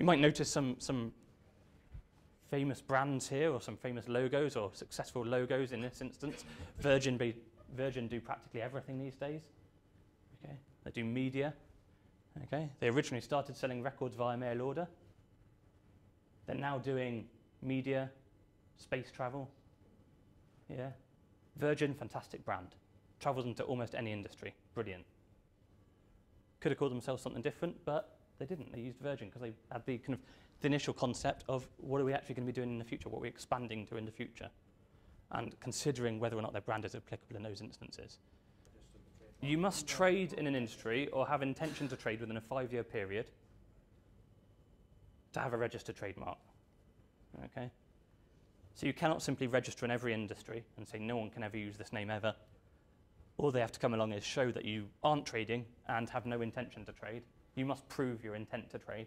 You might notice some, some famous brands here or some famous logos or successful logos in this instance. Virgin, be, Virgin do practically everything these days. Okay. They do media. Okay. They originally started selling records via mail order. They're now doing media, space travel. Yeah. Virgin, fantastic brand. Travels into almost any industry. Brilliant. Could have called themselves something different, but they didn't. They used Virgin because they had the kind of the initial concept of what are we actually going to be doing in the future, what are we expanding to in the future, and considering whether or not their brand is applicable in those instances. You must trade in an industry or have intention to trade within a five-year period to have a registered trademark. Okay? So you cannot simply register in every industry and say no one can ever use this name ever. All they have to come along is show that you aren't trading and have no intention to trade. You must prove your intent to trade.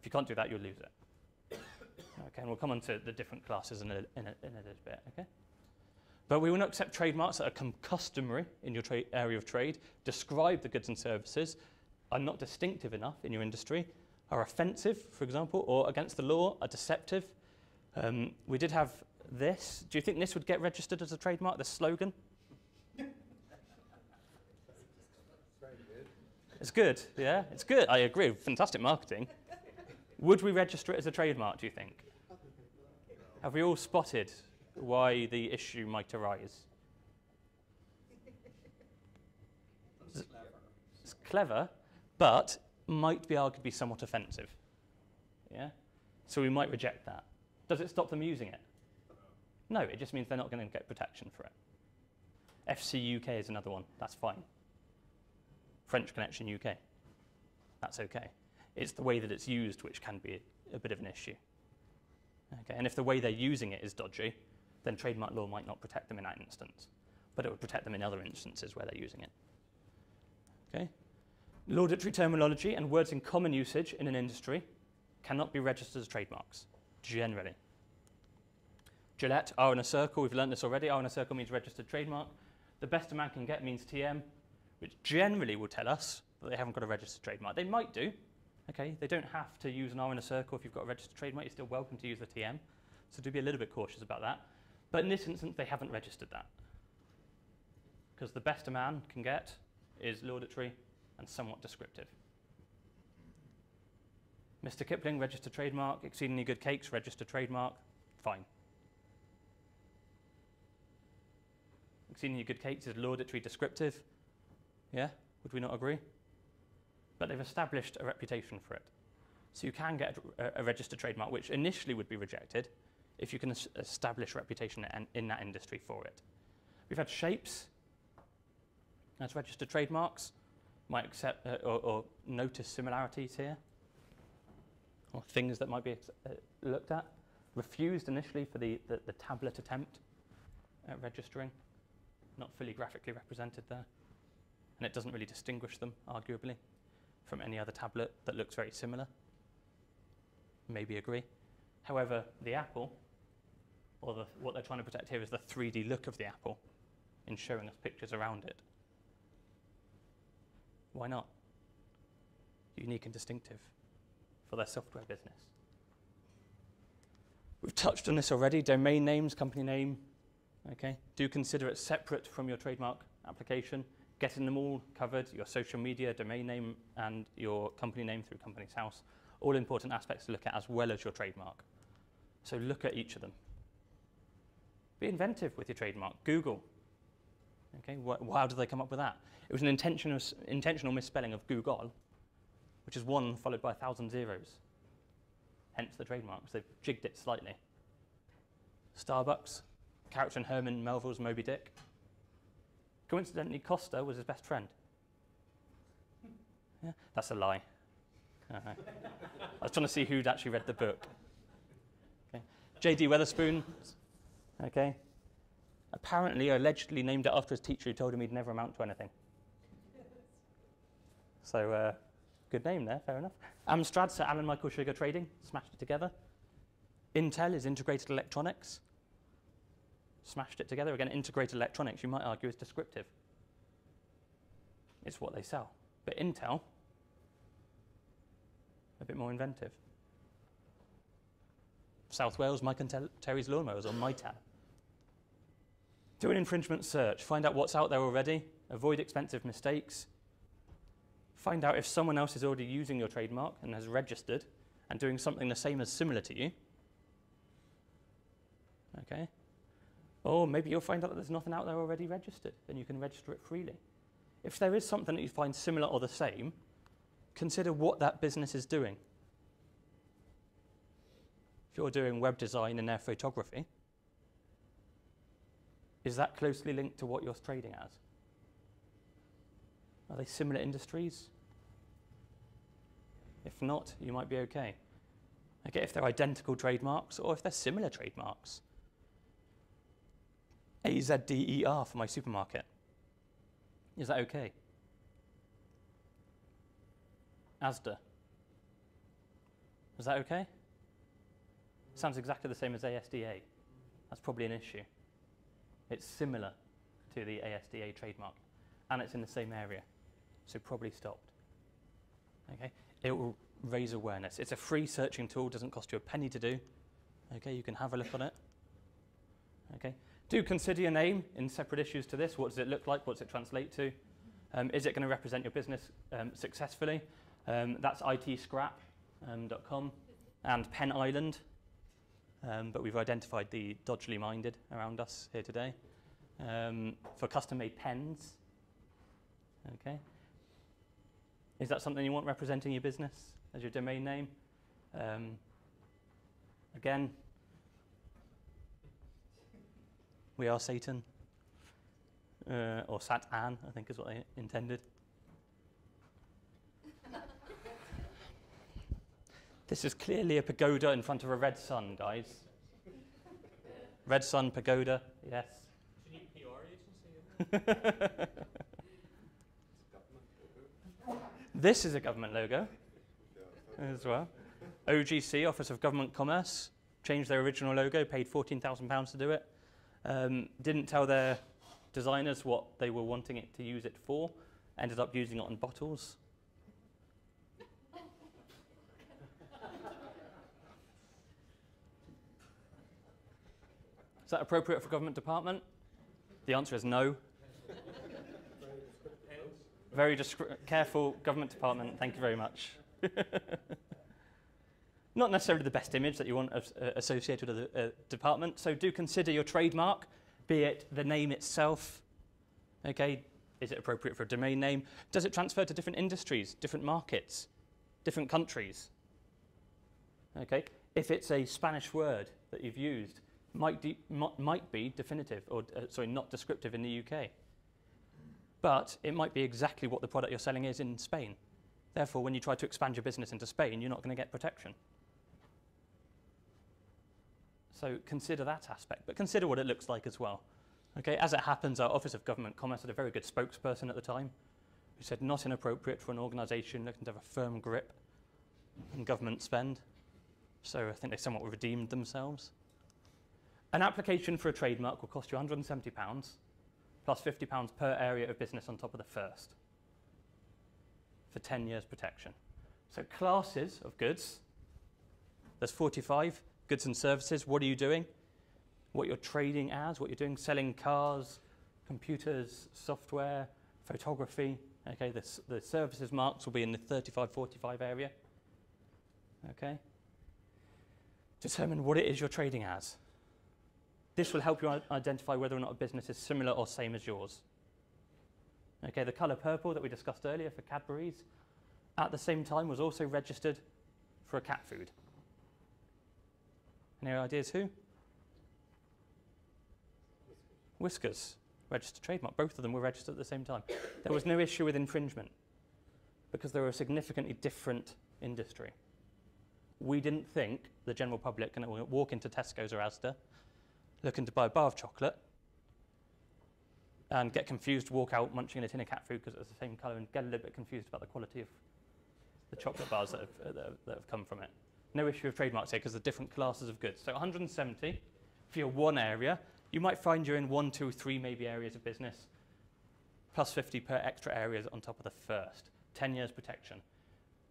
If you can't do that, you'll lose it. Okay, and we'll come on to the different classes in a, in a, in a little bit, okay? But we will not accept trademarks that are customary in your area of trade, describe the goods and services, are not distinctive enough in your industry, are offensive, for example, or against the law, are deceptive. Um, we did have this. Do you think this would get registered as a trademark, the slogan? It's good, yeah? It's good. I agree. Fantastic marketing. Would we register it as a trademark, do you think? Have we all spotted why the issue might arise? It's clever, it's clever but might be arguably somewhat offensive. Yeah? So we might reject that. Does it stop them using it? No, it just means they're not going to get protection for it. FC UK is another one. That's fine. French Connection UK. That's okay. It's the way that it's used which can be a, bit of an issue. Okay, and if the way they're using it is dodgy, then trademark law might not protect them in that instance, but it would protect them in other instances where they're using it. Okay? Laudatory terminology and words in common usage in an industry cannot be registered as trademarks, generally. Gillette, R in a circle, we've learned this already. R in a circle means registered trademark. The best a man can get means TM, which generally will tell us that they haven't got a registered trademark. They might do, okay? They don't have to use an R in a circle if you've got a registered trademark. You're still welcome to use the TM. So do be a little bit cautious about that. But in this instance, they haven't registered that. Because the best a man can get is laudatory and somewhat descriptive. Mr. Kipling, registered trademark. Exceedingly good cakes, registered trademark. Fine. Exceedingly good cakes is laudatory descriptive. Yeah? Would we not agree? But they've established a reputation for it. So you can get a, a registered trademark, which initially would be rejected if you can establish reputation in, in that industry for it. We've had shapes as registered trademarks, might accept uh, or, or, notice similarities here, or things that might be uh, looked at. Refused initially for the, the, the tablet attempt at registering, not fully graphically represented there and it doesn't really distinguish them, arguably, from any other tablet that looks very similar. Maybe agree. However, the apple, or the, what they're trying to protect here is the 3D look of the apple in showing us pictures around it. Why not? Unique and distinctive for their software business. We've touched on this already, domain names, company name, okay? Do consider it separate from your trademark application getting them all covered, your social media, domain name, and your company name through Companies House, all important aspects to look at as well as your trademark. So look at each of them. Be inventive with your trademark. Google. Okay, wh how did they come up with that? It was an intentional, intentional misspelling of googol, which is one followed by a thousand zeros. Hence the trademarks. They've jigged it slightly. Starbucks, character in Herman Melville's Moby Dick. Coincidentally, Costa was his best friend. Yeah, that's a lie. Uh -huh. I was trying to see who'd actually read the book. Okay. J.D. Wetherspoon, okay, apparently, allegedly named it after his teacher who told him he'd never amount to anything. So, uh, good name there, fair enough. Amstrad, Sir Alan Michael Sugar Trading, smashed it together. Intel is integrated electronics smashed it together. Again, integrated electronics, you might argue, is descriptive. It's what they sell. But Intel, a bit more inventive. South Wales, Mike and Terry's lawnmowers, or MyTab. Do an infringement search. Find out what's out there already. Avoid expensive mistakes. Find out if someone else is already using your trademark and has registered and doing something the same as similar to you. Okay? Or maybe you'll find out that there's nothing out there already registered, and you can register it freely. If there is something that you find similar or the same, consider what that business is doing. If you're doing web design and their photography, is that closely linked to what you're trading as? Are they similar industries? If not, you might be okay. Okay, if they're identical trademarks or if they're similar trademarks. AZDER for my supermarket. Is that okay? ASDA. Is that okay? Sounds exactly the same as ASDA. That's probably an issue. It's similar to the ASDA trademark, and it's in the same area, so probably stopped. Okay, it will raise awareness. It's a free searching tool, doesn't cost you a penny to do. Okay, you can have a look on it. Okay, do consider your name in separate issues to this. What does it look like? What does it translate to? Um, is it going to represent your business um, successfully? Um, that's itscrap.com um, and Pen Island. Um, but we've identified the dodgily minded around us here today um, for custom made pens. Okay. Is that something you want representing your business as your domain name? Again, we are Satan, uh, or Satan, I think is what I intended. This is clearly a pagoda in front of a red sun, guys. red sun pagoda, yes. this is a government logo as well. OGC, Office of Government Commerce, changed their original logo, paid £14,000 to do it. Um, didn't tell their designers what they were wanting it to use it for, ended up using it on bottles. Is that appropriate for government department? The answer is no. very careful government department, thank you very much. Not necessarily the best image that you want uh, associated with a, a department, so do consider your trademark, be it the name itself, okay, is it appropriate for a domain name? Does it transfer to different industries, different markets, different countries? Okay, if it's a Spanish word that you've used, might, de- might be definitive, or uh, sorry, not descriptive in the UK. But it might be exactly what the product you're selling is in Spain. Therefore, when you try to expand your business into Spain, you're not going to get protection. So consider that aspect, but consider what it looks like as well. Okay, as it happens, our Office of Government Commerce had a very good spokesperson at the time who said not inappropriate for an organisation looking to have a firm grip on government spend. So I think they somewhat redeemed themselves. An application for a trademark will cost you £170 plus £50 per area of business on top of the first for 10 years protection. So classes of goods, there's 45 goods and services. What are you doing? What you're trading as, what you're doing, selling cars, computers, software, photography. Okay, the, the services marks will be in the 35-45 area. Okay. Determine what it is you're trading as. This will help you identify whether or not a business is similar or same as yours. Okay, the colour purple that we discussed earlier for Cadbury's, at the same time was also registered for a cat food. Any ideas who? Whiskas, registered trademark. Both of them were registered at the same time. There was no issue with infringement because they were a significantly different industry. We didn't think the general public can walk into Tesco's or Asda looking to buy a bar of chocolate and get confused, walk out munching a tin of cat food because it's the same colour and get a little bit confused about the quality of the chocolate bars that have, that have come from it. No issue of trademarks here because they're different classes of goods. So 170 for your one area. You might find you're in one, two, three maybe areas of business, plus 50 per extra areas on top of the first. 10 years protection.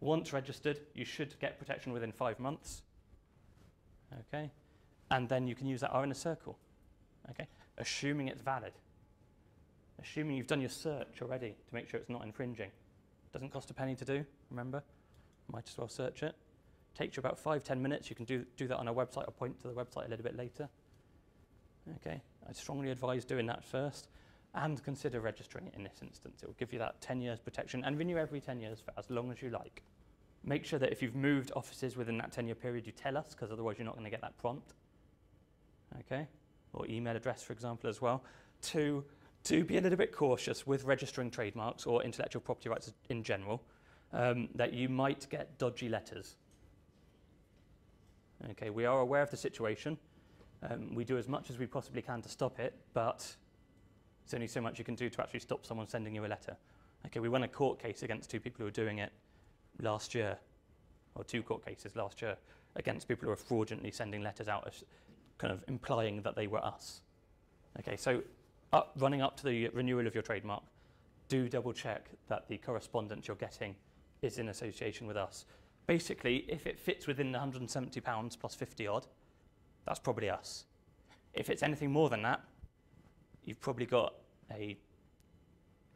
Once registered, you should get protection within five months. Okay. and then you can use that R in a circle, okay? Assuming it's valid. Assuming you've done your search already to make sure it's not infringing. Doesn't cost a penny to do, remember? Might as well search it. Takes you about five, ten minutes. You can do, do that on our website. I'll point to the website a little bit later. Okay, I strongly advise doing that first and consider registering it in this instance. It will give you that 10 years protection and renew every 10 years for as long as you like. Make sure that if you've moved offices within that 10 year period, you tell us, because otherwise you're not going to get that prompt. Okay? Or email address, for example, as well. Two, do be a little bit cautious with registering trademarks or intellectual property rights in general, um, that you might get dodgy letters. Okay, we are aware of the situation. Um, we do as much as we possibly can to stop it, but there's only so much you can do to actually stop someone sending you a letter. Okay, we won a court case against two people who were doing it last year, or two court cases last year, against people who were fraudulently sending letters out, as kind of implying that they were us. Okay, so up, running up to the renewal of your trademark, do double check that the correspondence you're getting is in association with us. Basically, if it fits within the £170 plus 50 odd, that's probably us. If it's anything more than that, you've probably got a,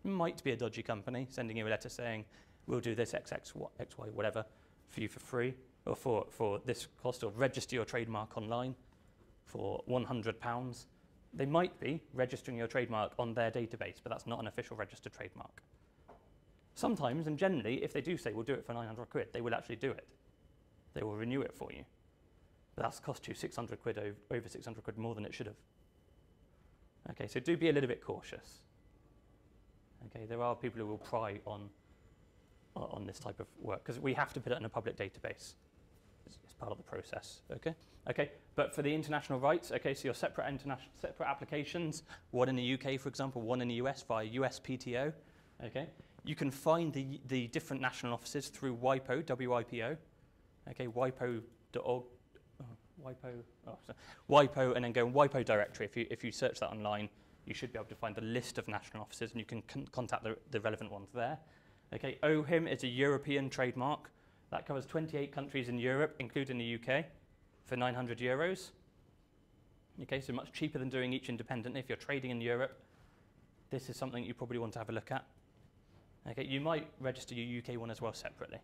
might be a dodgy company sending you a letter saying, we'll do this X, X, X, Y, whatever for you for free, or for, for this cost, or register your trademark online for £100. They might be registering your trademark on their database, but that's not an official registered trademark. Sometimes, and generally, if they do say we'll do it for 900 quid, they will actually do it. They will renew it for you. But that's cost you 600 quid, over, over 600 quid more than it should have. Okay, so do be a little bit cautious. Okay, there are people who will pry on, on this type of work because we have to put it in a public database. It's, it's, part of the process. Okay, okay. But for the international rights, okay, so your separate international separate applications, one in the UK, for example, one in the US via USPTO. Okay, you can find the the different national offices through WIPO, W-I-P-O. Okay, WIPO.org WIPO, oh, oh so WIPO, and then go WIPO directory. If you, if you search that online, you should be able to find the list of national offices, and you can con contact the, the relevant ones there. Okay, OHIM is a European trademark. That covers 28 countries in Europe, including the UK, for 900 euros. Okay, so much cheaper than doing each independently. If you're trading in Europe, this is something you probably want to have a look at. Okay, you might register your UK one as well separately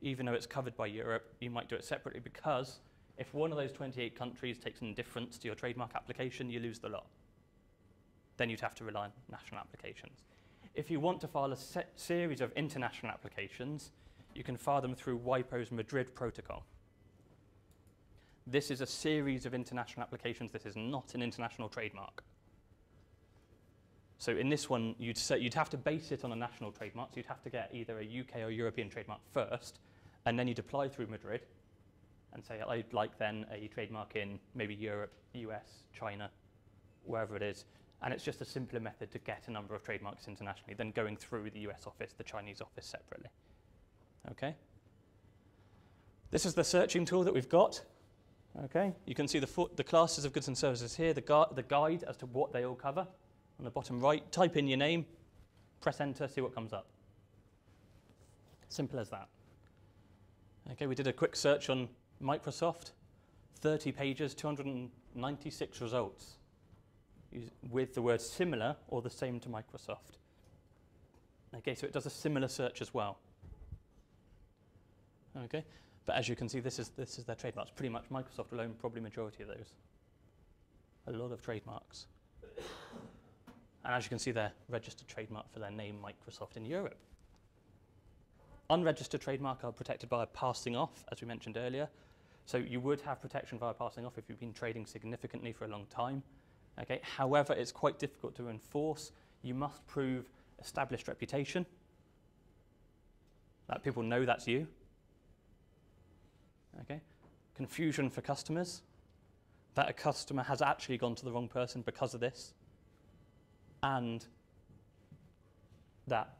even though it's covered by Europe, you might do it separately because if one of those 28 countries takes an indifference to your trademark application, you lose the lot. Then you'd have to rely on national applications. If you want to file a series of international applications, you can file them through WIPO's Madrid protocol. This is a series of international applications. This is not an international trademark. So in this one, you'd, say, you'd have to base it on a national trademark. So you'd have to get either a UK or European trademark first, and then you'd apply through Madrid and say, I'd like then a trademark in maybe Europe, US, China, wherever it is. And it's just a simpler method to get a number of trademarks internationally than going through the US office, the Chinese office separately. Okay? This is the searching tool that we've got. Okay, you can see the, the classes of goods and services here, the, gu the guide as to what they all cover. On the bottom right, type in your name, press enter, see what comes up. Simple as that. Okay, we did a quick search on Microsoft, 30 pages, 296 results with the word similar or the same to Microsoft. Okay, so it does a similar search as well. Okay, but as you can see, this is, this is their trademarks. Pretty much Microsoft alone, probably majority of those. A lot of trademarks. And as you can see, they're registered trademark for their name Microsoft in Europe. Unregistered trademark are protected by passing off, as we mentioned earlier. So you would have protection via passing off if you've been trading significantly for a long time. Okay. However, it's quite difficult to enforce. You must prove established reputation, that people know that's you. Okay. Confusion for customers, that a customer has actually gone to the wrong person because of this, and that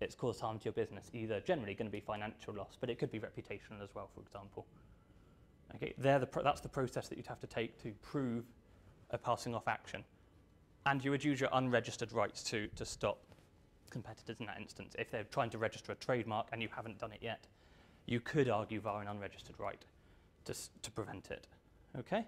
it's caused harm to your business, either generally going to be financial loss, but it could be reputational as well, for example. Okay, the that's the process that you'd have to take to prove a passing off action. And you would use your unregistered rights to, to stop competitors in that instance. If they're trying to register a trademark and you haven't done it yet, you could argue via an unregistered right to, to prevent it. Okay.